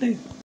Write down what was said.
Boom.